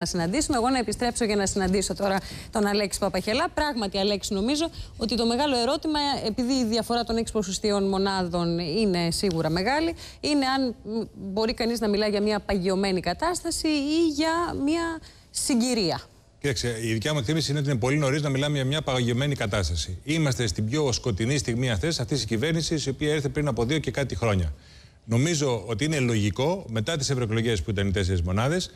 να συναντήσουμε. Εγώ να επιστρέψω για να συναντήσω τώρα τον Αλέξη Παπαχελά. Πράγματι, Αλέξη, νομίζω ότι το μεγάλο ερώτημα, επειδή η διαφορά των έξι ποσοστίων μονάδων είναι σίγουρα μεγάλη, είναι αν μπορεί κανείς να μιλάει για μια παγιωμένη κατάσταση ή για μια συγκυρία. Κοίταξε, η δικιά μου εκτίμηση είναι ότι είναι πολύ νωρίς να μιλάμε για μια παγιωμένη κατάσταση. Είμαστε στην πιο σκοτεινή στιγμή αυτής αυτής της κυβέρνησης, η οποία έρθε πριν από δύο και κάτι χρόνια. Νομίζω ότι είναι λογικό μετά τις ευρωεκλογές που ήταν οι τέσσερις μονάδες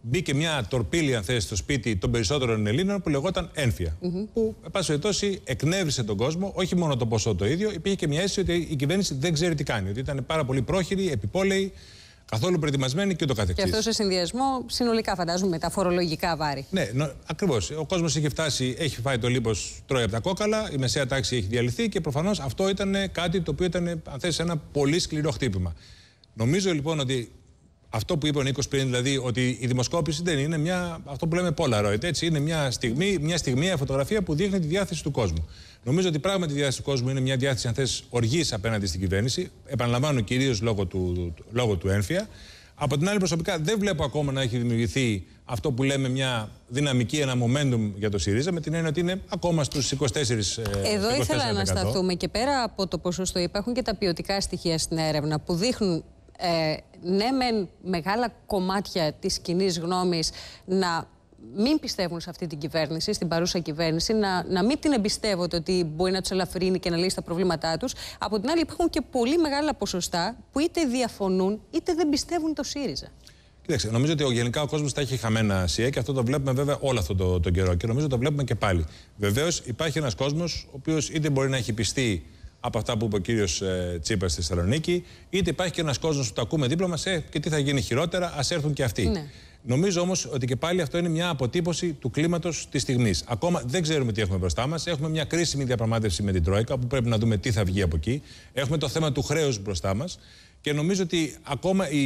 μπήκε μια τορπίλη, αν θέσει, στο σπίτι των περισσότερων Ελλήνων που λεγόταν ένφια. Mm -hmm. Που, εν πάση περιπτώσει, εκνεύρισε τον κόσμο, όχι μόνο το ποσό το ίδιο, υπήρχε και μια αίσθηση ότι η κυβέρνηση δεν ξέρει τι κάνει. Ότι ήταν πάρα πολύ πρόχειρη, επιπόλαιη, καθόλου προετοιμασμένη και το καθεξής. Και αυτό σε συνδυασμό συνολικά φαντάζομαι με τα φορολογικά βάρη. Ναι, ακριβώς. Ο κόσμος είχε φτάσει, έχει φάει το λίπος, τρώει από τα κόκαλα, η μεσαία τάξη έχει διαλυθεί και προφανώς αυτό ήταν κάτι το οποίο ήταν, αν θέσει, ένα πολύ σκληρό χτύπημα. Νομίζω λοιπόν ότι αυτό που είπε ο Νίκος πριν, δηλαδή ότι η δημοσκόπηση δεν είναι μια, αυτό που λέμε Polaroid. Έτσι, είναι μια στιγμή, μια στιγμιαία φωτογραφία που δείχνει τη διάθεση του κόσμου. Νομίζω ότι πράγματι η διάθεση του κόσμου είναι μια διάθεση, αν θες, οργής απέναντι στην κυβέρνηση. Επαναλαμβάνω κυρίως λόγω του, λόγω του ένφια. Από την άλλη, προσωπικά δεν βλέπω ακόμα να έχει δημιουργηθεί αυτό που λέμε μια δυναμική, ένα momentum για το ΣΥΡΙΖΑ, με την έννοια ότι είναι ακόμα στους 24%. Εδώ 24%. ήθελα να σταθούμε και πέρα από το ποσοστό, υπάρχουν και τα ποιοτικά στοιχεία στην έρευνα που δείχνουν ε, ναι με μεγάλα κομμάτια της κοινή γνώμης να μην πιστεύουν σε αυτή την κυβέρνηση, στην παρούσα κυβέρνηση, να, να μην την εμπιστεύονται ότι μπορεί να τους ελαφρύνει και να λύσει τα προβλήματά τους. Από την άλλη, υπάρχουν και πολύ μεγάλα ποσοστά που είτε διαφωνούν είτε δεν πιστεύουν το ΣΥΡΙΖΑ. Κοίταξε, νομίζω ότι ο, γενικά ο κόσμος τα έχει χαμένα ΣΥΕ και αυτό το βλέπουμε βέβαια όλο αυτό το, το καιρό και νομίζω το βλέπουμε και πάλι. Βεβαίως υπάρχει ένας κόσμος ο οποίος είτε μπορεί να έχει πιστεί από αυτά που είπε ο κύριος ε, Τσίπρας στη Θεσσαλονίκη, είτε υπάρχει και ένας κόσμος που το ακούμε δίπλα μας ε, και τι θα γίνει χειρότερα, ας έρθουν και αυτοί. Ναι. Νομίζω όμως ότι και πάλι αυτό είναι μια αποτύπωση του κλίματος της στιγμής. Ακόμα δεν ξέρουμε τι έχουμε μπροστά μας. Έχουμε μια κρίσιμη διαπραγμάτευση με την Τρόικα που πρέπει να δούμε τι θα βγει από εκεί. Έχουμε το θέμα του χρέους μπροστά μας. Και νομίζω ότι ακόμα η,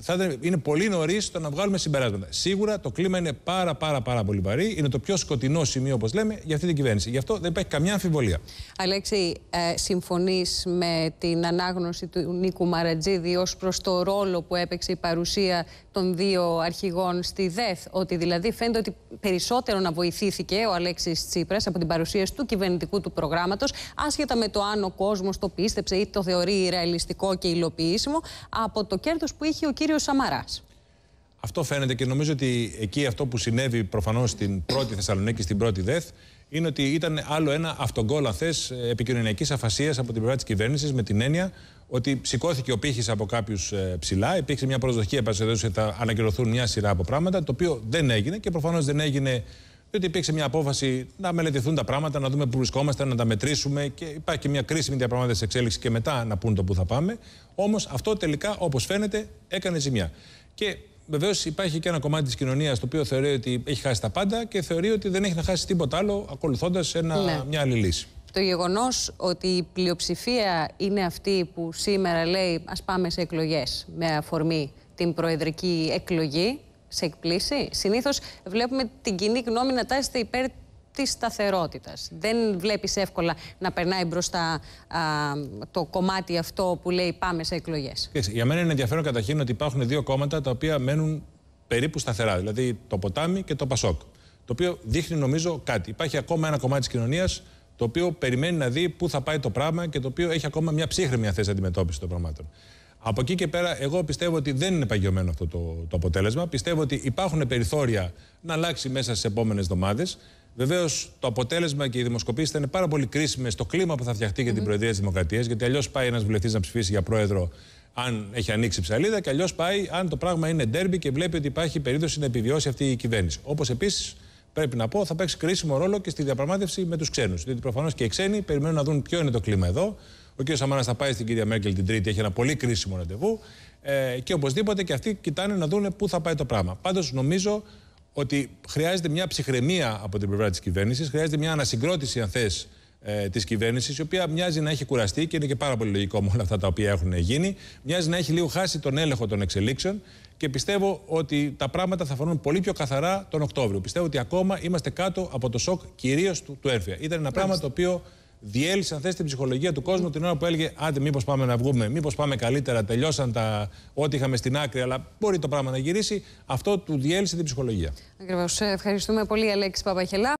θα είναι πολύ νωρίς το να βγάλουμε συμπεράσματα. Σίγουρα το κλίμα είναι πάρα πάρα πάρα πολύ βαρύ. Είναι το πιο σκοτεινό σημείο, όπως λέμε, για αυτή την κυβέρνηση. Γι' αυτό δεν υπάρχει καμιά αμφιβολία. Αλέξη, ε, συμφωνείς με την ανάγνωση του Νίκου Μαρατζίδη ως προς το ρόλο που έπαιξε η παρουσία των δύο αρχηγών στη ΔΕΘ. Ότι δηλαδή φαίνεται ότι περισσότερο να βοηθήθηκε ο Αλέξης Τσίπρας από την παρουσίαση του κυβερνητικού του προγράμματος, άσχετα με το αν ο κόσμος το πίστεψε ή το θεωρεί ρεαλιστικό και υλοποιήσιμο από το κέρδος που είχε ο κύριος Σαμαράς. Αυτό φαίνεται και νομίζω ότι εκεί αυτό που συνέβη προφανώς στην πρώτη Θεσσαλονίκη, στην πρώτη ΔΕΘ, είναι ότι ήταν άλλο ένα αυτογκόλ, αν θες, επικοινωνιακής αφασίας από την πλευρά της κυβέρνησης, με την έννοια ότι σηκώθηκε ο πύχης από κάποιους ε, ψηλά, υπήρξε μια προσδοκία ότι θα ανακοινωθούν μια σειρά από πράγματα, το οποίο δεν έγινε και προφανώς δεν έγινε διότι υπήρξε μια απόφαση να μελετηθούν τα πράγματα, να δούμε πού βρισκόμαστε, να τα μετρήσουμε και υπάρχει και μια κρίσιμη διαπραγμάτευση εξέλιξη και μετά να πούν το πού θα πάμε. Όμως αυτό τελικά, όπως φαίνεται, έκανε ζημιά. Και βεβαίως υπάρχει και ένα κομμάτι της κοινωνίας το οποίο θεωρεί ότι έχει χάσει τα πάντα και θεωρεί ότι δεν έχει να χάσει τίποτα άλλο ακολουθώντας ναι. μια άλλη λύση. Το γεγονός ότι η πλειοψηφία είναι αυτή που σήμερα λέει ας πάμε σε εκλογές με αφορμή την προεδρική εκλογή σε εκπλήσει. Συνήθως βλέπουμε την κοινή γνώμη να τάσεται υπέρ της σταθερότητας. Δεν βλέπεις εύκολα να περνάει μπροστά α, το κομμάτι αυτό που λέει πάμε σε εκλογές. Για μένα είναι ενδιαφέρον καταρχήν ότι υπάρχουν δύο κόμματα τα οποία μένουν περίπου σταθερά. Δηλαδή το ποτάμι και το πασόκ. Το οποίο δείχνει νομίζω κάτι. Υπάρχει ακόμα ένα κομμάτι της κοινωνίας το οποίο περιμένει να δει πού θα πάει το πράγμα και το οποίο έχει ακόμα μια ψύχρεμη θέση αντιμετώπιση των πραγμάτων. Από εκεί και πέρα, εγώ πιστεύω ότι δεν είναι παγιωμένο αυτό το, το αποτέλεσμα. Πιστεύω ότι υπάρχουν περιθώρια να αλλάξει μέσα στις επόμενες εβδομάδες. Βεβαίως, το αποτέλεσμα και οι δημοσκοπήσεις θα είναι πάρα πολύ κρίσιμες στο κλίμα που θα φτιαχτεί για την Προεδρία της Δημοκρατίας. Γιατί αλλιώς πάει ένας βουλευτής να ψηφίσει για πρόεδρο αν έχει ανοίξει ψαλίδα, και αλλιώς πάει αν το πράγμα είναι ντέρμπι και βλέπει ότι υπάρχει περίπτωση να επιβιώσει αυτή η κυβέρνηση. Όπως επίσης πρέπει να πω, θα παίξει κρίσιμο ρόλο και στη διαπραγμάτευση με τους ξένους. Διότι προφανώς και οι ξένοι περιμένουν να δουν ποιο είναι το κλίμα εδώ. Ο κ. Σαμάρα θα πάει στην κυρία Μέρκελ την Τρίτη, έχει ένα πολύ κρίσιμο ραντεβού. Ε, και οπωσδήποτε και αυτοί κοιτάνε να δουν πού θα πάει το πράγμα. Πάντως νομίζω ότι χρειάζεται μια ψυχραιμία από την πλευρά της κυβέρνησης, χρειάζεται μια ανασυγκρότηση, αν θες, ε, της κυβέρνησης, η οποία μοιάζει να έχει κουραστεί και είναι και πάρα πολύ λογικό με όλα αυτά τα οποία έχουν γίνει. Μοιάζει να έχει λίγο χάσει τον έλεγχο των εξελίξεων και πιστεύω ότι τα πράγματα θα φανούν πολύ πιο καθαρά τον Οκτώβριο. Πιστεύω ότι ακόμα είμαστε κάτω από το σοκ κυρίως του, του Ήταν ένα πράγμα το οποίο διέλυσε, αν θες, την ψυχολογία του κόσμου την ώρα που έλεγε Άντε, μήπως πάμε να βγούμε, μήπως πάμε καλύτερα, τελειώσαν τα ό,τι είχαμε στην άκρη, αλλά μπορεί το πράγμα να γυρίσει. Αυτό του διέλυσε την ψυχολογία. Ακριβώς. Ευχαριστούμε πολύ, Αλέξη Παπαχελά.